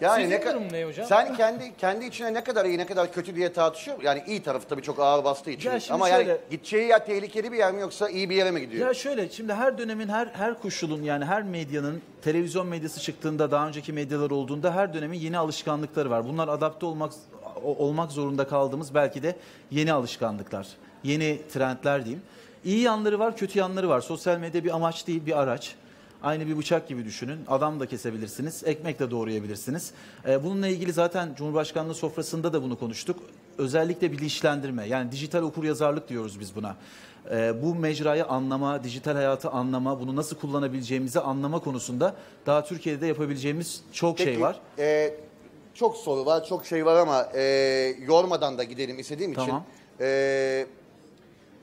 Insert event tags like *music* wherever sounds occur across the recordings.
Yani Sizin ne kadar durum ne hocam? sen kendi kendi içine ne kadar iyi ne kadar kötü diye tartışıyor. Yani iyi tarafı tabii çok ağır bastığı için. Ya şimdi Ama yani şöyle- gideceği yer tehlikeli bir yer mi yoksa iyi bir yere mi gidiyor? Ya şöyle şimdi her dönemin her her koşulun yani her medyanın televizyon medyası çıktığında daha önceki medyalar olduğunda her dönemin yeni alışkanlıkları var. Bunlar adapte olmak o- olmak zorunda kaldığımız belki de yeni alışkanlıklar, yeni trendler diyeyim. İyi yanları var, kötü yanları var. Sosyal medya bir amaç değil, bir araç. Aynı bir bıçak gibi düşünün. Adam da kesebilirsiniz, ekmek de doğrayabilirsiniz. Ee, bununla ilgili zaten Cumhurbaşkanlığı sofrasında da bunu konuştuk. Özellikle bilinçlendirme, yani dijital okuryazarlık diyoruz biz buna. Ee, bu mecrayı anlama, dijital hayatı anlama, bunu nasıl kullanabileceğimizi anlama konusunda daha Türkiye'de yapabileceğimiz çok şey var. e, çok soru var, çok şey var ama e, yormadan da gidelim istediğim için. Tamam. E,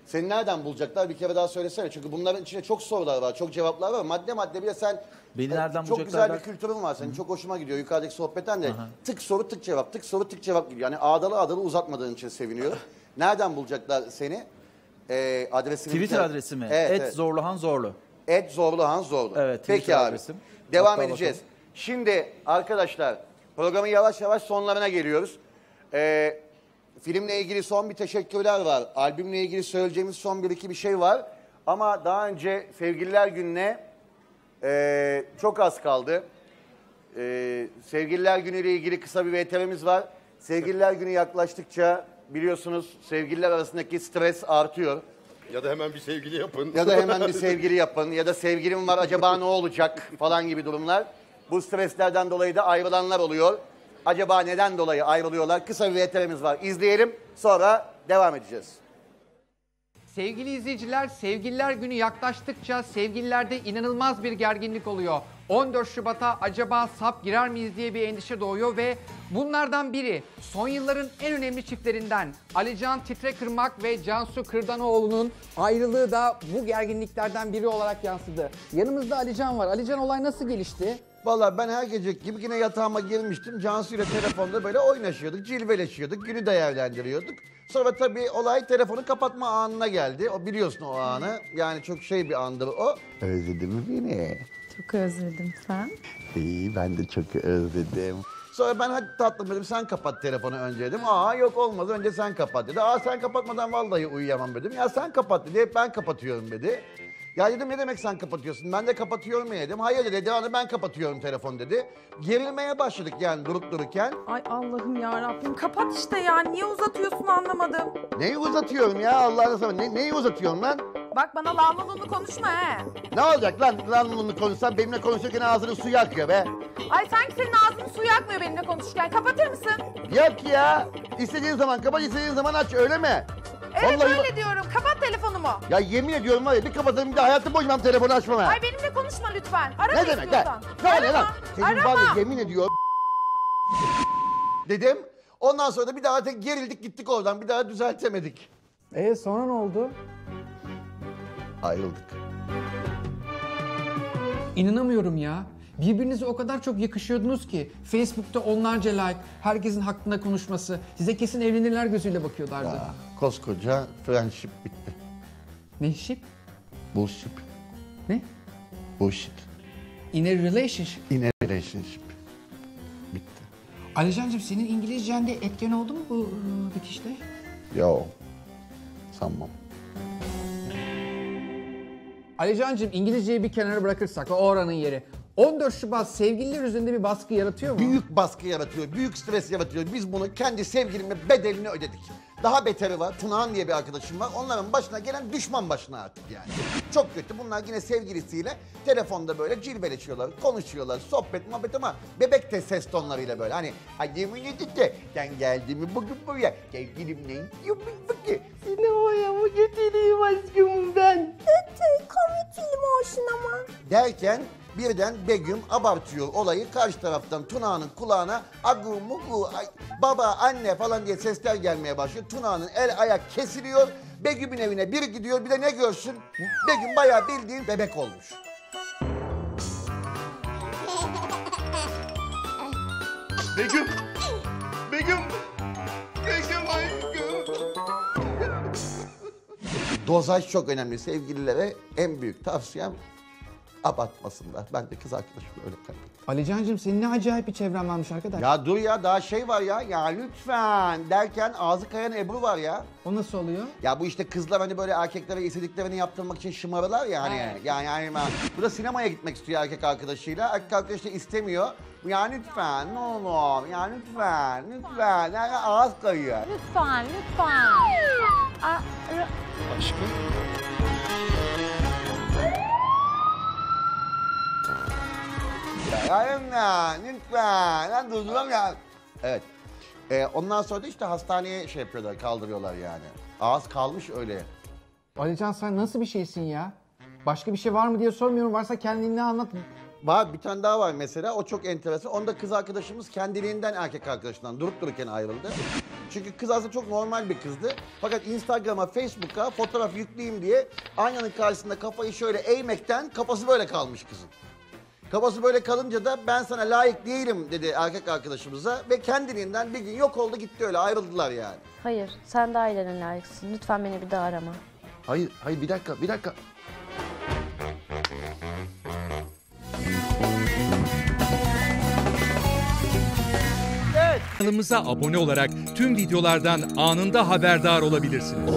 seni nereden bulacaklar bir kere daha söylesene. Çünkü bunların içinde çok sorular var, çok cevaplar var. Madde madde bir de sen Beni e, nereden çok güzel bir kültürün var senin. Çok hoşuma gidiyor yukarıdaki sohbetten de. Tık soru tık cevap, tık soru tık cevap gidiyor. Yani ağdalı ağdalı uzatmadığın için seviniyorum. *laughs* nereden bulacaklar seni? E, adresini Twitter bir- adresi mi? Evet, Et evet. Zorluhan Zorlu. Et Zorluhan Zorlu. Evet, Peki Twitter abi. adresim. Devam Hatta edeceğiz. bakalım. Şimdi arkadaşlar programın yavaş yavaş sonlarına geliyoruz. Ee, filmle ilgili son bir teşekkürler var. Albümle ilgili söyleyeceğimiz son bir iki bir şey var. Ama daha önce Sevgililer Günü'ne ee, çok az kaldı. Ee, Sevgililer Günü ile ilgili kısa bir VTR'miz var. Sevgililer Günü yaklaştıkça biliyorsunuz sevgililer arasındaki stres artıyor. Ya da hemen bir sevgili yapın. Ya da hemen bir *laughs* sevgili yapın ya da sevgilim var acaba ne olacak falan gibi durumlar. Bu streslerden dolayı da ayrılanlar oluyor. Acaba neden dolayı ayrılıyorlar? Kısa bir VTR'miz var. İzleyelim sonra devam edeceğiz. Sevgili izleyiciler, Sevgililer Günü yaklaştıkça sevgililerde inanılmaz bir gerginlik oluyor. 14 Şubat'a acaba sap girer miyiz diye bir endişe doğuyor ve bunlardan biri son yılların en önemli çiftlerinden Alican Titre Kırmak ve Cansu Kırdanoğlu'nun ayrılığı da bu gerginliklerden biri olarak yansıdı. Yanımızda Alican var. Alican olay nasıl gelişti? Vallahi ben her gece gibi yine yatağıma girmiştim. Cansu ile telefonda böyle oynaşıyorduk, cilveleşiyorduk, günü değerlendiriyorduk. Sonra tabii olay telefonu kapatma anına geldi. O biliyorsun o anı. Yani çok şey bir andır o. Özledin mi beni? Çok özledim sen. İyi ben de çok özledim. Sonra ben hadi tatlım dedim sen kapat telefonu önce dedim. Aa yok olmaz önce sen kapat dedi. Aa sen kapatmadan vallahi uyuyamam dedim. Ya sen kapat dedi hep ben kapatıyorum dedi. Ya dedim ne demek sen kapatıyorsun? Ben de kapatıyorum ya dedim. Hayır dedi devamlı ben kapatıyorum telefon dedi. Gerilmeye başladık yani durup dururken. Ay Allah'ım ya Rabbim kapat işte ya. Niye uzatıyorsun anlamadım. Neyi uzatıyorum ya Allah'ını seversen. Ne, neyi uzatıyorum lan? Bak bana lalmalonu konuşma he. Ne olacak lan? Lan bunu konuşsan benimle konuşurken ağzının suyu akıyor be. Ay sanki senin ağzının suyu akmıyor benimle konuşurken. Kapatır mısın? Yok ya. İstediğin zaman kapat istediğin zaman aç öyle mi? Evet Vallahi- öyle diyorum. Kapat telefonumu. Ya yemin ediyorum var ya bir kapatayım bir de hayatım boyunca ben telefonu açmam ha. Ay benimle konuşma lütfen. Arama ne demek lan? istiyorsan. Ne oluyor lan? Arama. Senin var Arama. ya yemin ediyorum. Dedim. Ondan sonra da bir daha tek gerildik gittik oradan. Bir daha düzeltemedik. E sonra ne oldu? Ayrıldık. İnanamıyorum ya. Birbirinize o kadar çok yakışıyordunuz ki Facebook'ta onlarca like, herkesin hakkında konuşması, size kesin evlenirler gözüyle bakıyorlardı. Ya, koskoca friendship bitti. Ne ship? Bullshit. Ne? Bullshit. In a relationship. In a relationship. Bitti. Alican'cığım senin İngilizcen de etken oldu mu bu bitişte? Yo. Sanmam. Alican'cığım İngilizceyi bir kenara bırakırsak o oranın yeri. 14 Şubat sevgililer üzerinde bir baskı yaratıyor mu? Büyük baskı yaratıyor, büyük stres yaratıyor. Biz bunu kendi sevgilimle bedelini ödedik. Daha beteri var, Tunahan diye bir arkadaşım var. Onların başına gelen düşman başına artık yani. Çok kötü. Bunlar yine sevgilisiyle telefonda böyle cilveleşiyorlar, konuşuyorlar, sohbet, muhabbet ama bebek de ses tonlarıyla böyle. Hani ay yemin edin de sen geldin mi bugün buraya? Sevgilim ne istiyormuş bugün? Seni oraya mı götüreyim aşkım ben? Komik film olsun ama. Derken birden Begüm abartıyor olayı. Karşı taraftan Tuna'nın kulağına agu mugu ay, baba anne falan diye sesler gelmeye başlıyor. Tuna'nın el ayak kesiliyor. Begüm'ün evine biri gidiyor bir de ne görsün? Begüm bayağı bildiğin bebek olmuş. Begüm! Begüm! Begüm aşkım! Dozaj çok önemli sevgililere en büyük tavsiyem abartmasınlar. Ben de kız arkadaşımı öyle kaybettim. Alican'cığım senin ne acayip bir çevren varmış arkadaş. Ya dur ya daha şey var ya. Ya lütfen derken ağzı kayan Ebru var ya. O nasıl oluyor? Ya bu işte kızlar hani böyle erkeklere istediklerini yaptırmak için şımarırlar ya hani. Yani yani ben. Bu da sinemaya gitmek istiyor erkek arkadaşıyla. Erkek arkadaşı da istemiyor. Ya lütfen ne olur. Ya lütfen lütfen. Yani ağız kayıyor. Lütfen, lütfen. Aa, r- Ya lütfen. Ben durduram ya. Evet. Ee, ondan sonra da işte hastaneye şey yapıyorlar, kaldırıyorlar yani. Ağız kalmış öyle. Alican sen nasıl bir şeysin ya? Başka bir şey var mı diye sormuyorum. Varsa kendini anlat. Var bir tane daha var mesela o çok enteresan. Onda kız arkadaşımız kendiliğinden erkek arkadaşından durup dururken ayrıldı. Çünkü kız aslında çok normal bir kızdı. Fakat Instagram'a, Facebook'a fotoğraf yükleyeyim diye aynanın karşısında kafayı şöyle eğmekten kafası böyle kalmış kızın. Kafası böyle kalınca da ben sana layık değilim dedi erkek arkadaşımıza ve kendiliğinden bir gün yok oldu gitti öyle ayrıldılar yani. Hayır, sen de ailene layıksın. Lütfen beni bir daha arama. Hayır, hayır bir dakika, bir dakika. Kanalımıza abone olarak tüm videolardan anında haberdar olabilirsiniz.